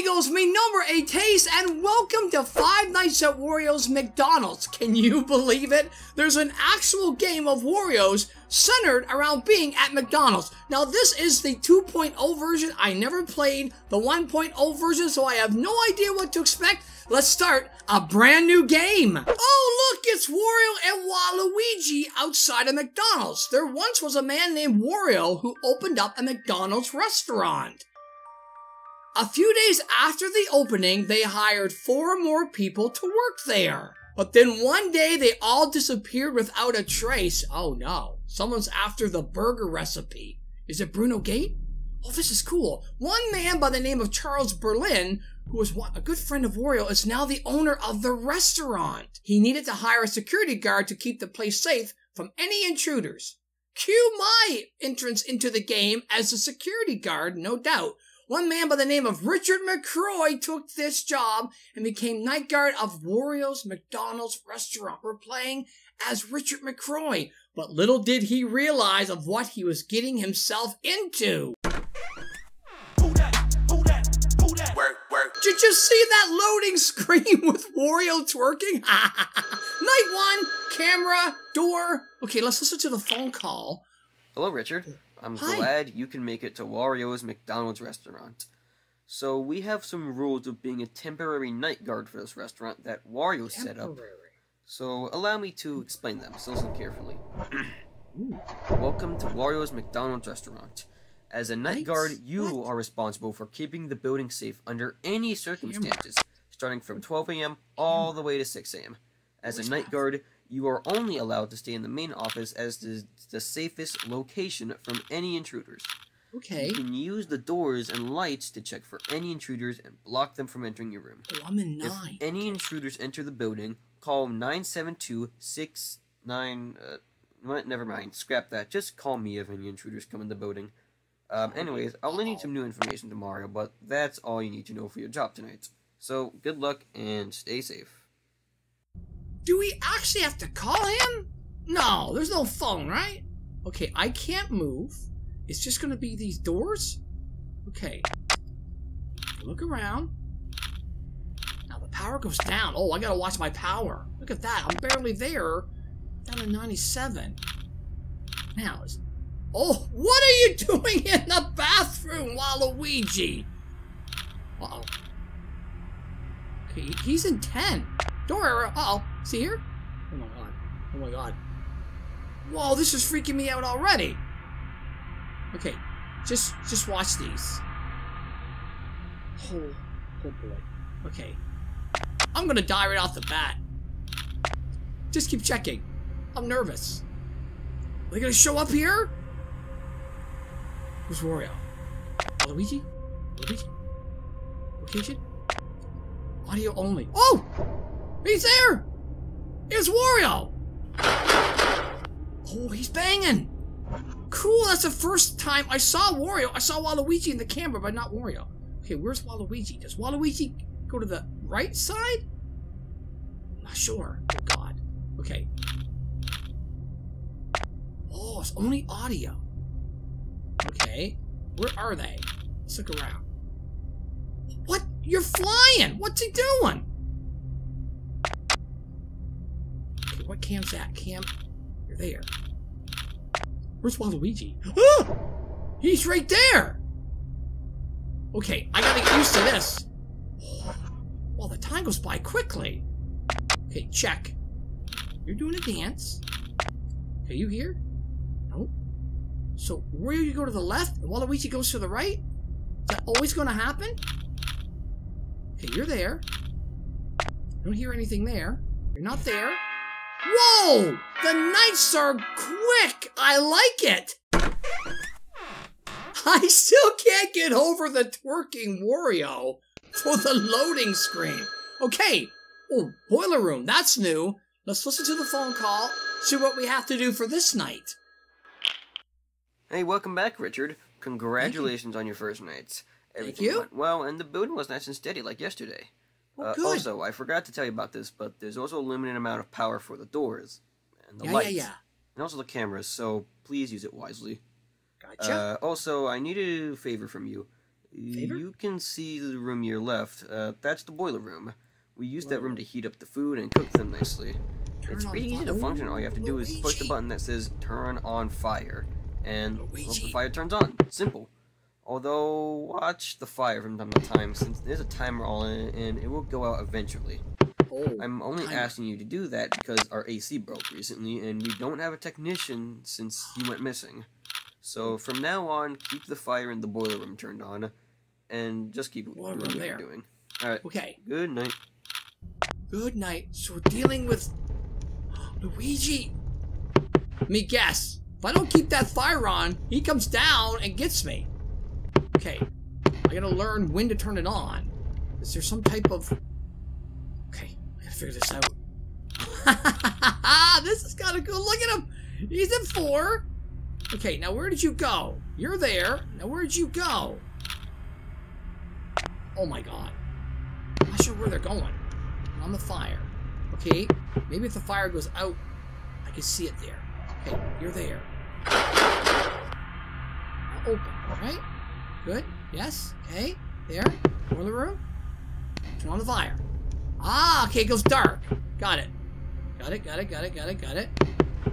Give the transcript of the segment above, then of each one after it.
amigos, mi nombre es Taste, and welcome to Five Nights at Wario's McDonald's. Can you believe it? There's an actual game of Wario's centered around being at McDonald's. Now, this is the 2.0 version. I never played the 1.0 version, so I have no idea what to expect. Let's start a brand new game. Oh, look, it's Wario and Waluigi outside of McDonald's. There once was a man named Wario who opened up a McDonald's restaurant. A few days after the opening, they hired four more people to work there. But then one day they all disappeared without a trace. Oh no, someone's after the burger recipe. Is it Bruno Gate? Oh, this is cool. One man by the name of Charles Berlin, who was a good friend of Wario, is now the owner of the restaurant. He needed to hire a security guard to keep the place safe from any intruders. Cue my entrance into the game as a security guard, no doubt. One man by the name of Richard McCroy took this job and became night guard of Wario's McDonald's restaurant. We're playing as Richard McCroy, but little did he realize of what he was getting himself into. Did you see that loading screen with Wario twerking? Night one, camera, door. Okay, let's listen to the phone call. Hello, Richard. I'm Hi. glad you can make it to Wario's McDonald's restaurant. So we have some rules of being a temporary night guard for this restaurant that Wario set up. So allow me to explain them. So listen carefully. Welcome to Wario's McDonald's restaurant. As a night guard, you What? are responsible for keeping the building safe under any circumstances, starting from 12 a.m. all the way to 6 a.m. As a night guard, you are only allowed to stay in the main office as the, the safest location from any intruders. Okay. You can use the doors and lights to check for any intruders and block them from entering your room. Oh, I'm in nine. If any intruders enter the building, call 972-69... Uh, never mind. Scrap that. Just call me if any intruders come in the building. Um, anyways, I'll need some new information tomorrow, but that's all you need to know for your job tonight. So, good luck and stay safe. Do we actually have to call him? No, there's no phone, right? Okay, I can't move. It's just gonna be these doors? Okay. Look around. Now the power goes down. Oh, I gotta watch my power. Look at that. I'm barely there. Down to 97. Now, is... Oh, what are you doing in the bathroom, Waluigi? Uh-oh. Okay, he's in 10. Door, uh-oh. See here? Oh my god. Oh my god. Whoa, this is freaking me out already. Okay, just just watch these. Oh, oh boy. Okay. I'm gonna die right off the bat. Just keep checking. I'm nervous. Are they gonna show up here? Where's Wario? Luigi? Luigi? Location? Audio only. Oh! He's there! It's Wario! Oh, he's banging! Cool, that's the first time I saw Wario. I saw Waluigi in the camera, but not Wario. Okay, where's Waluigi? Does Waluigi go to the right side? I'm not sure. Oh, God. Okay. Oh, it's only audio. Okay. Where are they? Let's look around. What? You're flying! What's he doing? What cam's that? Cam, you're there. Where's Waluigi? Ah! He's right there! Okay, I gotta get used to this. Well, the time goes by quickly. Okay, check. You're doing a dance. Okay, you here? Nope. So, where you go to the left, and Waluigi goes to the right? Is that always gonna happen? Okay, you're there. Don't hear anything there. You're not there. Whoa! The nights are quick! I like it! I still can't get over the twerking Wario for the loading screen. Okay. Oh, boiler room. That's new. Let's listen to the phone call, see what we have to do for this night. Hey, welcome back, Richard. Congratulations on your first nights. Everything you. went well, and the building was nice and steady like yesterday. Oh, Uh, also, I forgot to tell you about this, but there's also a limited amount of power for the doors and the yeah, lights, yeah, yeah. and also the cameras. So please use it wisely. Gotcha. Uh, also, I need a favor from you. Favor? You can see the room you're left. Uh, that's the boiler room. We use that room to heat up the food and cook them nicely. Turn It's pretty easy to function. All you have to do is push the button that says "Turn on fire," and well, the fire turns on. Simple. Although, watch the fire from time to time, since there's a timer on it, and it will go out eventually. Oh, I'm only asking you to do that because our AC broke recently, and we don't have a technician since he went missing. So from now on, keep the fire in the boiler room turned on, and just keep Boiler doing what there. you're doing. All right. Okay. Good night. Good night. So we're dealing with Luigi. Let me guess. If I don't keep that fire on, he comes down and gets me. Okay. I gotta learn when to turn it on. Is there some type of... Okay. I gotta figure this out. this is kind of cool. Look at him. He's at four. Okay, now where did you go? You're there. Now where did you go? Oh my god. I'm not sure where they're going on the fire. Okay, maybe if the fire goes out, I can see it there. Okay, you're there. Open, right? Good. Yes. Okay. There. Boiler room. Turn on the fire. Ah, okay, it goes dark. Got it. Got it, got it, got it, got it, got it.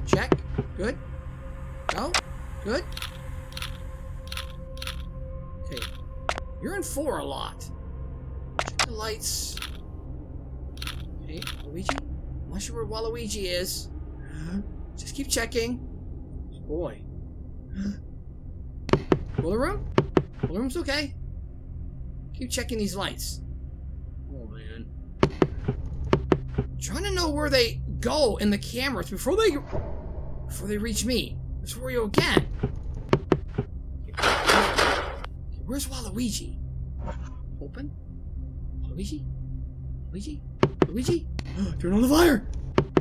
Check. Good. Go. Good. Okay. You're in four a lot. Check the lights. Okay, Luigi? I'm not sure where Waluigi is. Just keep checking. Boy. Boiler room? Boiler room's okay. Keep checking these lights. Oh, man. trying to know where they go in the cameras before they before they reach me. There's Wario again. Where's Waluigi? Open? Waluigi? Luigi? Luigi? Turn on the fire!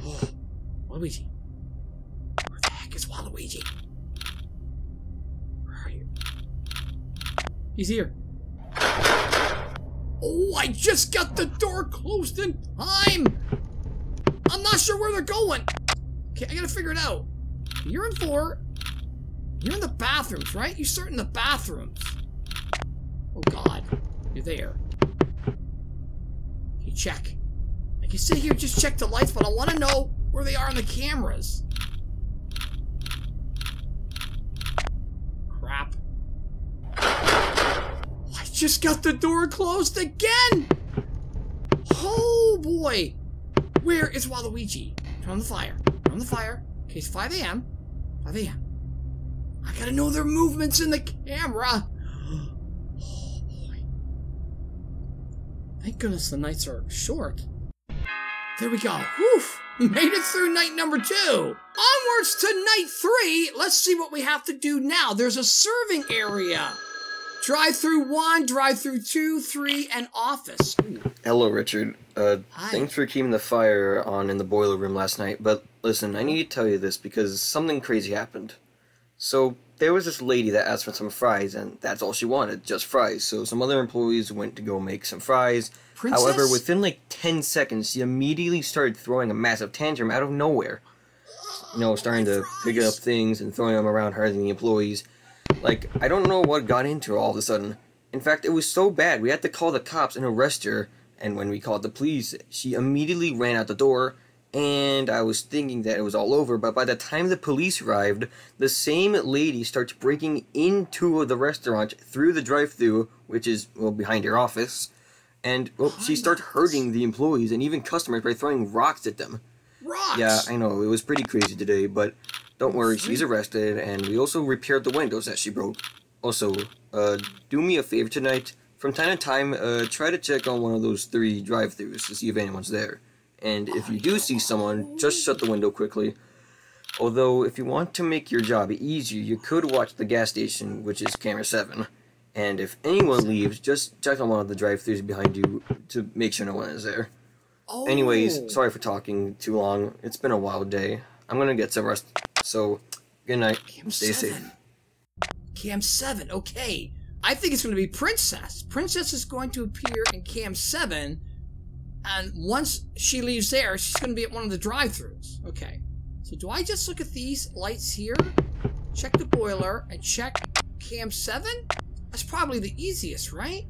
Oh, Waluigi. Where the heck is Waluigi? He's here. Oh, I just got the door closed in time! I'm not sure where they're going! Okay, I gotta figure it out. You're in four. You're in the bathrooms, right? You start in the bathrooms. Oh god. You're there. Okay, check. I can sit here and just check the lights, but I want to know where they are on the cameras. Crap. I just got the door closed again! Oh boy! Where is Waluigi? Turn on the fire. Turn on the fire. Okay, it's 5 a.m. 5 a.m. I gotta know their movements in the camera. Oh boy. Thank goodness the nights are short. There we go. Whew. Made it through night number two. Onwards to night three. Let's see what we have to do now. There's a serving area. Drive through one, drive through two, three, and office. Ooh. Hello, Richard. Uh, Hi. thanks for keeping the fire on in the boiler room last night. But listen, I need to tell you this because something crazy happened. So there was this lady that asked for some fries, and that's all she wanted, just fries. So some other employees went to go make some fries. Princess? However, within like ten seconds, she immediately started throwing a massive tantrum out of nowhere. You know, starting to pick up things and throwing them around her and the employees. Like, I don't know what got into her all of a sudden. In fact, it was so bad, we had to call the cops and arrest her. And when we called the police, she immediately ran out the door. And I was thinking that it was all over, but by the time the police arrived, the same lady starts breaking into the restaurant through the drive through which is, well, behind her office. And, well, she starts hurting the employees and even customers by throwing rocks at them. Rocks. Yeah, I know, it was pretty crazy today, but don't worry, she's arrested, and we also repaired the windows that she broke. Also, uh, do me a favor tonight. From time to time, uh, try to check on one of those three drive-thrus to see if anyone's there. And if you do see someone, just shut the window quickly. Although, if you want to make your job easier, you could watch the gas station, which is camera 7. And if anyone leaves, just check on one of the drive-thrus behind you to make sure no one is there. Oh. Anyways, sorry for talking too long. It's been a wild day. I'm gonna get some rest. So, good night. Cam Stay safe. seven. Cam seven. Okay. I think it's going to be Princess. Princess is going to appear in Cam seven, and once she leaves there, she's going to be at one of the drive-throughs. Okay. So do I just look at these lights here, check the boiler, and check Cam seven? That's probably the easiest, right?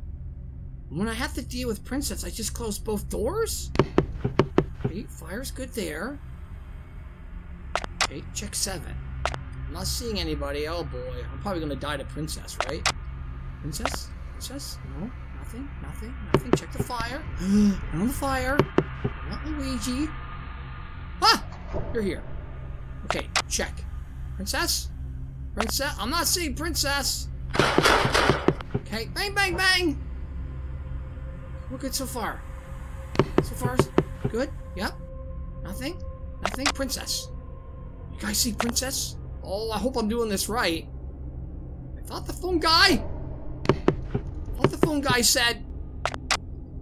When I have to deal with Princess, I just close both doors? Okay, fire's good there. Okay, check seven. I'm not seeing anybody. Oh boy, I'm probably gonna die to Princess, right? Princess? Princess? No? Nothing? Nothing? Nothing? Check the fire. on the fire. Not Luigi. Ah! You're here. Okay, check. Princess? Princess? I'm not seeing Princess! Okay, bang, bang, bang! We're good so far. So far, good? Yep. Nothing? Nothing? Princess. You guys see Princess? Oh, I hope I'm doing this right. I thought the phone guy... I thought the phone guy said...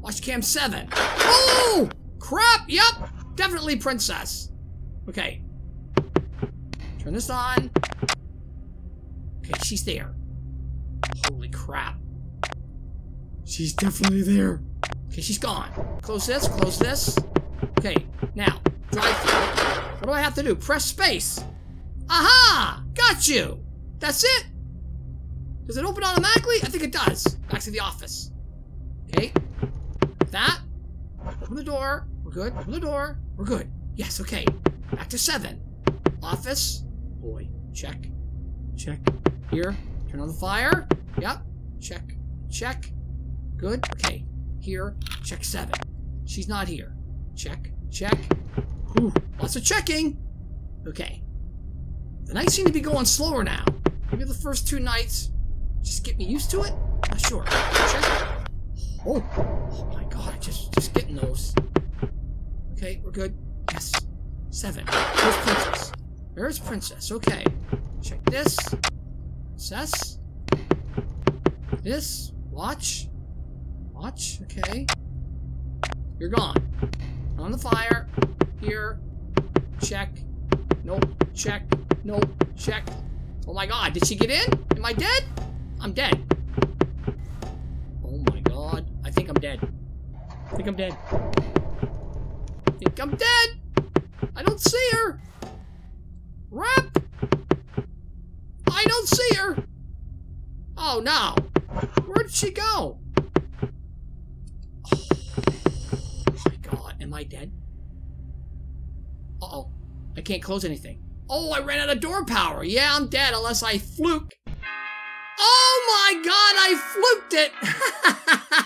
Watch cam 7. Oh! Crap! Yep! Definitely Princess. Okay. Turn this on. Okay, she's there. Holy crap. She's definitely there. Okay, she's gone. Close this, close this. Okay, now, drive through. What do I have to do? Press space. Aha! Got you! That's it? Does it open automatically? I think it does. Back to the office. Okay. That. Open the door. We're good. Open the door. We're good. Yes, okay. Back to seven. Office. Boy. Check. Check. Here. Turn on the fire. Yep. Check. Check. Good. Okay here, check seven. She's not here. Check, check. Whew, lots of checking. Okay. The nights seem to be going slower now. Maybe the first two nights just get me used to it? Not sure. Check. Oh, oh my god, just, just getting those. Okay, we're good. Yes. Seven. Where's Princess? Where's Princess? Okay. Check this. Princess. This. Watch. Watch, okay. You're gone. On the fire. Here. Check. Nope. Check. Nope. Check. Oh my god, did she get in? Am I dead? I'm dead. Oh my god. I think I'm dead. I think I'm dead. I think I'm dead! I don't see her! Rep! I don't see her! Oh no! Where did she go? Am I dead? Uh-oh. I can't close anything. Oh, I ran out of door power. Yeah, I'm dead unless I fluke. Oh my god, I fluked it!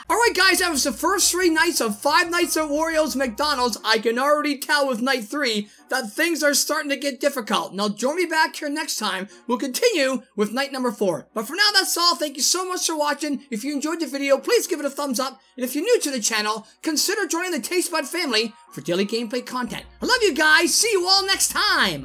Alright guys, that was the first three nights of Five Nights at Wario's McDonald's. I can already tell with night three that things are starting to get difficult. Now join me back here next time. We'll continue with night number four. But for now, that's all. Thank you so much for watching. If you enjoyed the video, please give it a thumbs up. And if you're new to the channel, consider joining the Taste Bud family for daily gameplay content. I love you guys. See you all next time.